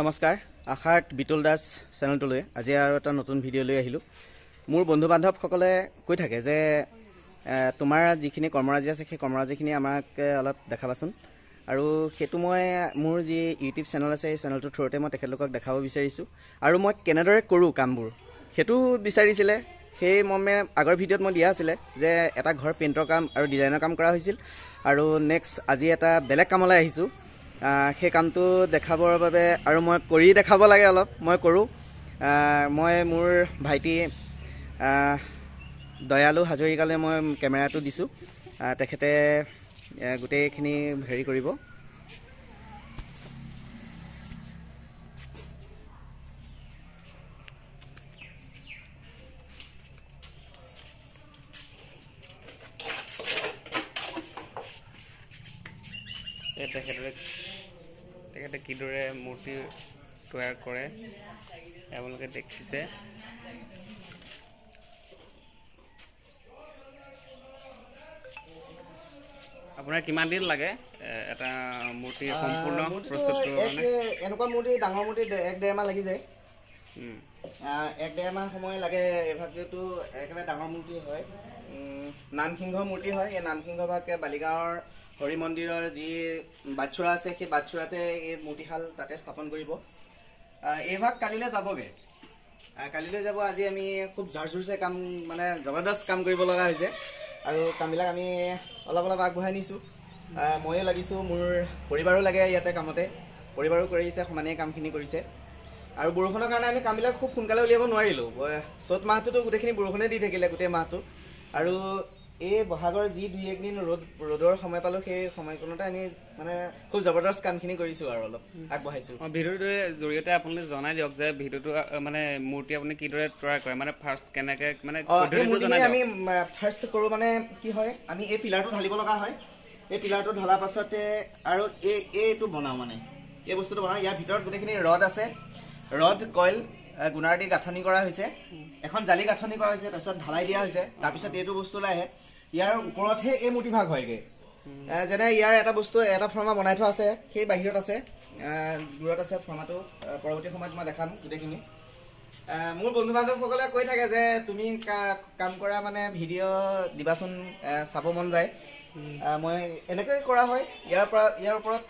নমস্কাৰ আশাৰ্ট বিতুল দাস চেনেলটোলৈ। আজি আৰু এটা নতুন ভিডিঅ' লৈ আহিলোঁ। মোৰ বন্ধু বান্ধৱসকলে কৈ থাকে যে তোমাৰ যিখিনি কৰ্মৰাজি আছে সেই কৰ্মৰাজিখিনি আমাক অলপ দেখাবাচোন। আৰু সেইটো মই মোৰ যি ইউটিউব চেনেল আছে সেই চেনেলটোৰ থ্ৰুতে মই তেখেতলোকক দেখাব বিচাৰিছোঁ। আৰু মই কেনেদৰে কৰোঁ কামবোৰ সেইটো বিচাৰিছিলে। সেই মৰ্মে আগৰ ভিডিঅ'ত মই দিয়া আছিলে যে এটা ঘৰ পেইণ্টৰ কাম আৰু ডিজাইনৰ কাম কৰা হৈছিল। আৰু নেক্সট আজি এটা বেলেগ কামলৈ আহিছোঁ। আহ, সেই কামটো দেখাবৰ বাবে আৰু মই কৰি দেখাব লাগে অলপ মই কৰোঁ। মই মোৰ ভাইটি দয়ালু হাজৰিকালৈ মই কেমেৰাটো দিছোঁ। তেখেতে গোটেইখিনি হেৰি কৰিব। তেখেতৰে তেখেতে কিদৰে মূৰ্তি তৈয়াৰ কৰে আপোনালোকে দেখিছে। আপোনাৰ কিমান দিন লাগে এটা মূৰ্তি সম্পূৰ্ণ প্ৰস্তুত এনেকুৱা মূৰ্তি ডাঙৰ মূৰ্তি এক ডেৰ মাহ লাগি যায়। এক ডেৰ মাহ সময় লাগে এভাগেতো একেবাৰে ডাঙৰ মূৰ্তি হয়। নামসিংহ মূৰ্তি হয় এই নামসিংহ ভাগে বালিগাঁৱৰ হৰি মন্দিৰৰ যি বাটচুৰা আছে সেই বাটচুৰাতে এই মূৰ্তিশাল তাতে স্থাপন কৰিব। আহ, এই ভাগ কালিলৈ যাবগৈ। কালিলৈ যাব আজি আমি খুব ঝাৰ ঝুৰছে কাম মানে জবৰদস্ত কাম কৰিব লগা হৈছে। আৰু কামবিলাক আমি অলপ অলপ আগবঢ়াই নিছোঁ। ময়ো লাগিছোঁ মোৰ পৰিবাৰো লাগে ইয়াতে কামতে। পৰিবাৰো কৰিছে সমানেই কামখিনি কৰিছে। আৰু বৰষুণৰ কাৰণে আমি কামবিলাক খুব সোনকালে উলিয়াব নোৱাৰিলোঁ। চ'ত মাহটোতো গোটেইখিনি বৰষুণে দি থাকিলে গোটেই মাহটো। আৰু এই বহাগৰ যি দুই একদিন ৰ'দ ৰ'দৰ সময় পালোঁ সেই সময়কণতে আমি মানে খুব জবৰদস্ত কামখিনি কৰিছোঁ আৰু অলপ আগবঢ়াইছোঁ। অ, ভিডিঅ'টোৰ জৰিয়তে আপোনালোকে জনাই দিয়ক যে ভিডিঅ'টো মানে মূৰ্তি আপুনি কিদৰে তৈয়াৰ কৰে মানে ফাৰ্ষ্ট কেনেকে মানে আমি ফাৰ্ষ্ট কৰোঁ মানে কি হয় আমি এই পিলাৰটো ঢালিব লগা হয়। এই পিলাৰটো ঢলাৰ পাছতে আৰু এই এইটো বনাওঁ মানে। এই বস্তুটো বনাওঁ ইয়াৰ ভিতৰত গোটেইখিনি ৰড আছে। ৰড কইল গুণাৰ দি গাঁথনি কৰা হৈছে। এখন জালি গাঁথনি কৰা হৈছে তাৰপিছত ঢালাই দিয়া হৈছে তাৰপিছত এইটো বস্তুলৈ আহে। ইয়াৰ ওপৰতহে এই মূৰ্তি ভাগ হয়গৈ। যেনে ইয়াৰ এটা বস্তু এটা ফৰ্মা বনাই থোৱা আছে সেই বাহিৰত আছে। দূৰত আছে ফৰ্মাটো পৰৱৰ্তী সময়ত মই দেখাম গোটেইখিনি। মোৰ বন্ধু বান্ধৱসকলে কৈ থাকে যে তুমি কাম কৰা মানে ভিডিঅ' দিবাচোন চাব মন যায়। মই এনেকৈ কৰা হয়। ইয়াৰ পৰা ইয়াৰ ওপৰত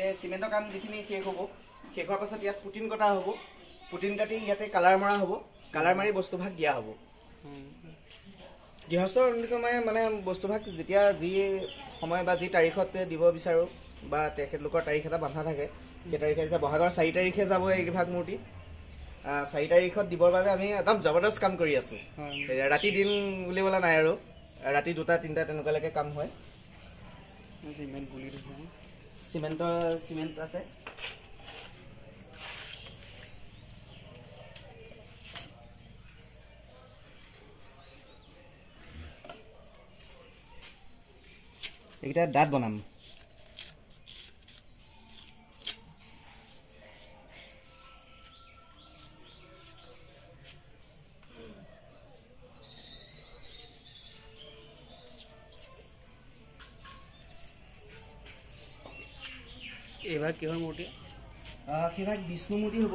এই চিমেণ্টৰ কাম যিখিনি শেষ হ'ব শেষ হোৱাৰ পাছত ইয়াত পুটিন কটা হ'ব। পুটিন কাটি ইয়াতে কালাৰ মৰা হ'ব কালাৰ মাৰি বস্তুভাগ দিয়া হ'ব। গৃহস্থৰ অনুক্ৰমে মানে বস্তুভাগ যেতিয়া যি সময় বা যি তাৰিখত দিব বিচাৰোঁ বা তেখেতলোকৰ তাৰিখ এটা বান্ধা থাকে সেই তাৰিখে এতিয়া বহাগৰ চাৰি তাৰিখে যাব এইভাগ মূৰ্তি চাৰি তাৰিখত দিবৰ বাবে আমি একদম জবৰদস্ত কাম কৰি আছোঁ। ৰাতি দিন বুলিবলৈ নাই আৰু ৰাতি দুটা তিনিটা তেনেকুৱালৈকে কাম হয়। চিমেণ্ট চিমেণ্টৰ চিমেণ্ট আছে। এইকেইটা দাঁত বনাম। এইবাৰ কিহৰ মূৰ্তি? সেইভাগ বিষ্ণু মূৰ্তি হ'ব।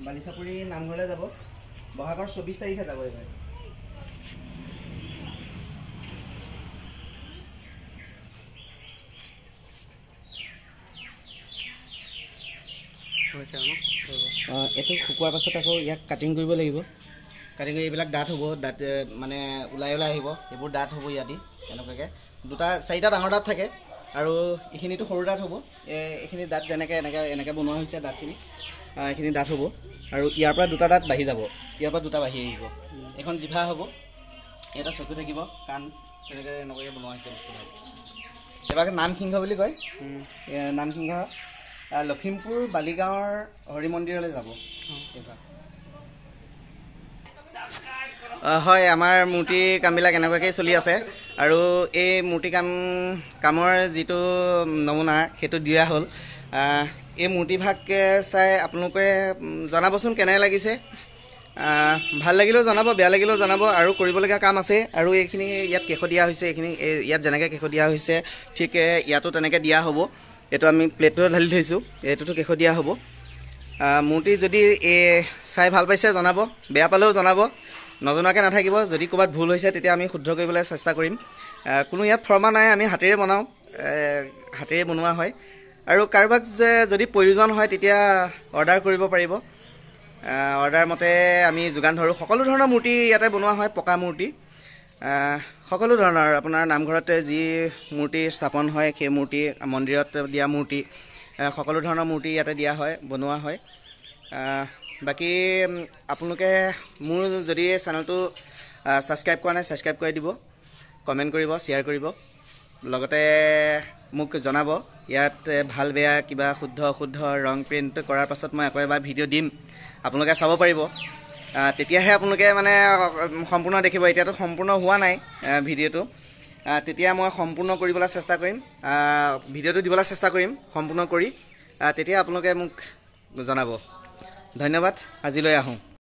বালিচাপৰি নামঘৰলৈ যাব। বহাগৰ চৌবিছ তাৰিখে যাব এইভাগ হৈছে আৰু ন অ, এইটো শুকোৱাৰ পাছত আকৌ ইয়াক কাটিং কৰিব লাগিব। কাটিং কৰি এইবিলাক দাঁত হ'ব দাঁত মানে ওলাই ওলাই আহিব। এইবোৰ দাঁত হ'ব ইয়াদি এনেকুৱাকৈ। দুটা চাৰিটা ডাঙৰ দাঁত থাকে আৰু এইখিনিতো সৰু দাঁত হ'ব। এইখিনি দাঁত যেনেকৈ এনেকৈ এনেকৈ বনোৱা হৈছে দাঁতখিনি এইখিনি দাঁত হ'ব। আৰু ইয়াৰ পৰা দুটা দাঁত বাঢ়ি যাব। ইয়াৰ পৰা দুটা বাঢ়ি আহিব। এখন জিভা হ'ব। এটা চকু থাকিব কাণ তেনেকৈ এনেকুৱাকৈ বনোৱা হৈছে বস্তুবিলাক। এইবাৰ নামসিংহ বুলি কয়। নামসিংহ লখিমপুৰ বালিগাঁৱৰ হৰি মন্দিৰলৈ যাব। হয় আমাৰ মূৰ্তি কামবিলাক এনেকুৱাকৈ চলি আছে। আৰু এই মূৰ্তি কাম কামৰ যিটো নমুনা সেইটো দিয়া হ'ল। এই মূৰ্তিভাগ চাই আপোনালোকে জনাবচোন কেনে লাগিছে। ভাল লাগিলেও জনাব বেয়া লাগিলেও জনাব আৰু কৰিবলগীয়া কাম আছে। আৰু এইখিনি ইয়াত কেশো দিয়া হৈছে এইখিনি এই ইয়াত যেনেকৈ কেশো দিয়া হৈছে ঠিক ইয়াতো তেনেকৈ দিয়া হ'ব। এইটো আমি প্লেটটো ঢালি থৈছোঁ। এইটোতো কেশো দিয়া হ'ব। মূৰ্তি যদি এ চাই ভাল পাইছে জনাব। বেয়া পালেও জনাব। নজনাকৈ নাথাকিব। যদি ক'ৰবাত ভুল হৈছে তেতিয়া আমি শুদ্ধ কৰিবলৈ চেষ্টা কৰিম। কোনো ইয়াত ফৰ্মা নাই আমি হাতেৰে বনাওঁ। হাতেৰে বনোৱা হয়। আৰু কাৰোবাক যে যদি প্ৰয়োজন হয় তেতিয়া অৰ্ডাৰ কৰিব পাৰিব। অৰ্ডাৰ মতে আমি যোগান ধৰোঁ। সকলো ধৰণৰ মূৰ্তি ইয়াতে বনোৱা হয় পকা মূৰ্তি। সকলো ধৰণৰ আপোনাৰ নামঘৰতে যি মূৰ্তি স্থাপন হয় সেই মূৰ্তি মন্দিৰত দিয়া মূৰ্তি সকলো ধৰণৰ মূৰ্তি ইয়াতে দিয়া হয় বনোৱা হয়। বাকী আপোনালোকে মোৰ যদি চেনেলটো ছাবস্ক্ৰাইব কৰা নাই ছাবস্ক্ৰাইব কৰি দিব কমেণ্ট কৰিব শ্বেয়াৰ কৰিব লগতে মোক জনাব ইয়াত ভাল বেয়া কিবা শুদ্ধ অশুদ্ধ ৰং প্ৰিণ্ট কৰাৰ পাছত মই আকৌ এবাৰ ভিডিঅ' দিম। আপোনালোকে চাব পাৰিব। তেতিয়াহে আপোনালোকে মানে সম্পূৰ্ণ দেখিব। এতিয়াতো সম্পূৰ্ণ হোৱা নাই ভিডিঅ'টো। তেতিয়া মই সম্পূৰ্ণ কৰিবলৈ চেষ্টা কৰিম। ভিডিঅ'টো দিবলৈ চেষ্টা কৰিম সম্পূৰ্ণ কৰি। তেতিয়া আপোনালোকে মোক জনাব। ধন্যবাদ। আজিলৈ আহোঁ।